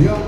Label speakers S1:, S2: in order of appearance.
S1: Yeah.